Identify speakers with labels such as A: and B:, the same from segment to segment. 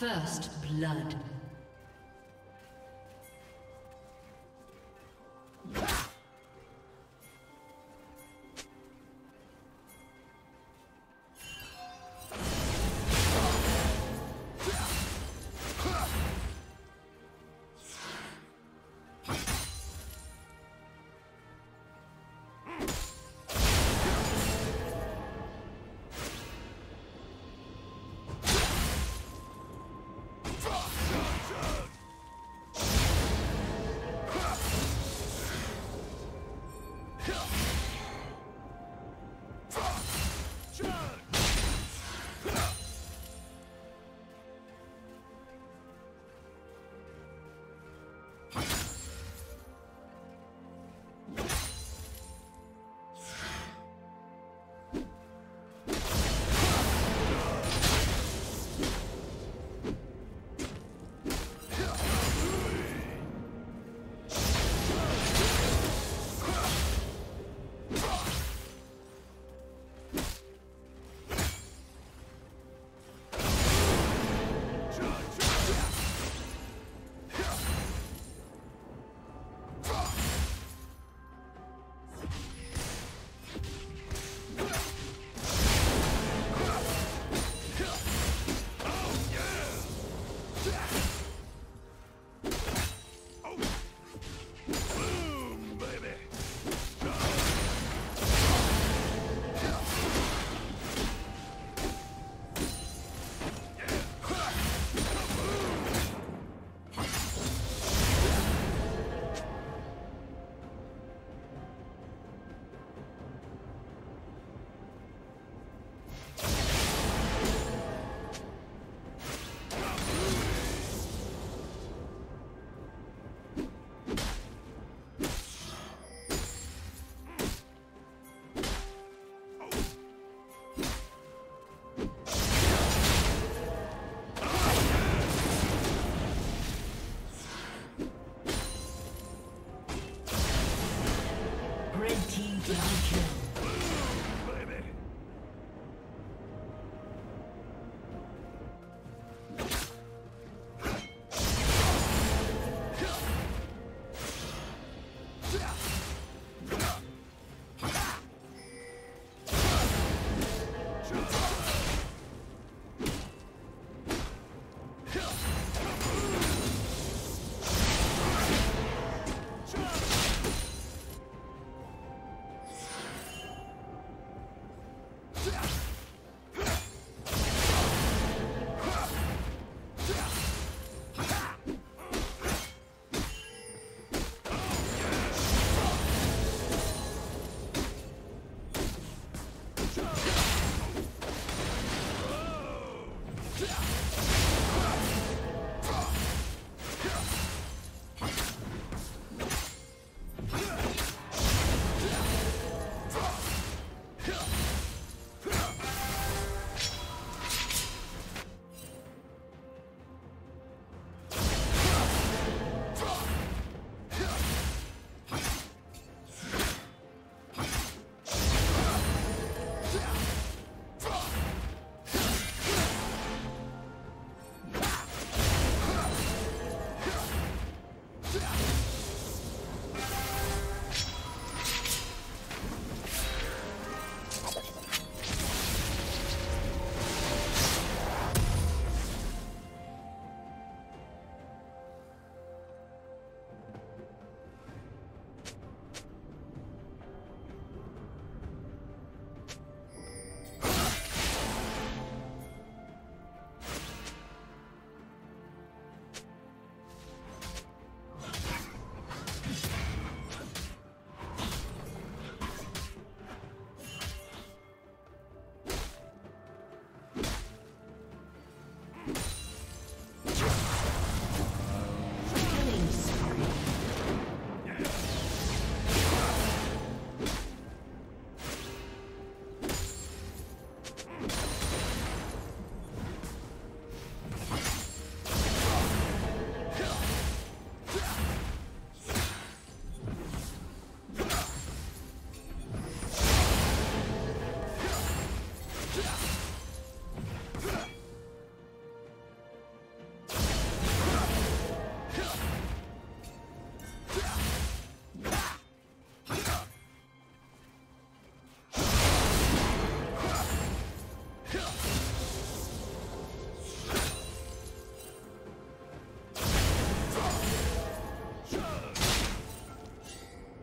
A: First blood. Double kill.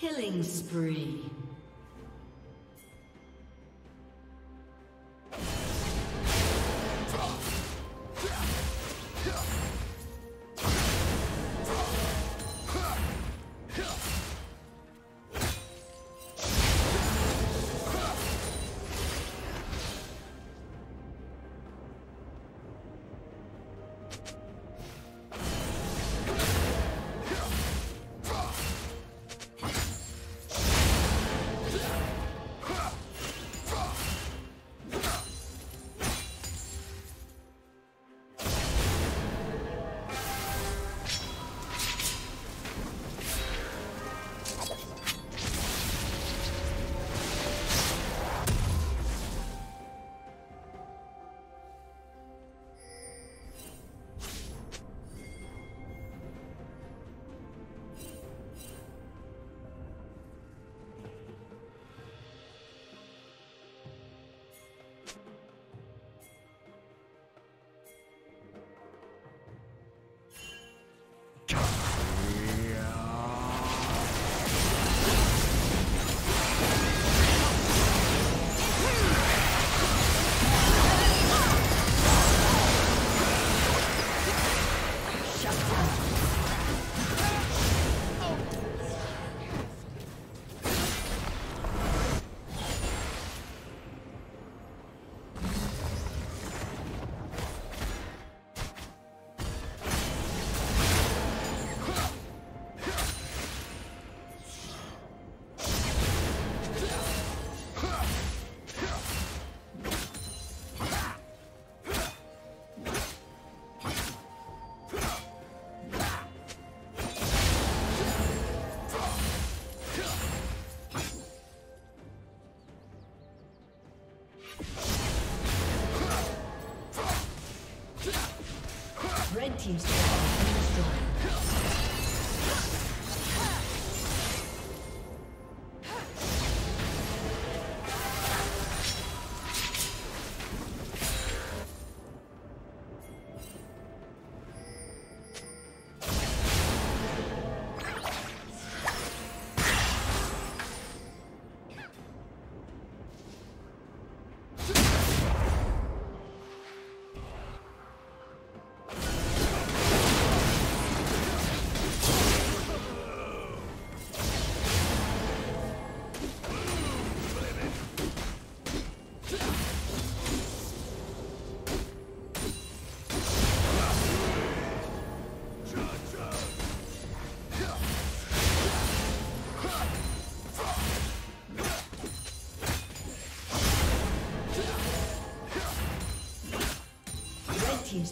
A: Killing spree.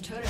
A: Team's turret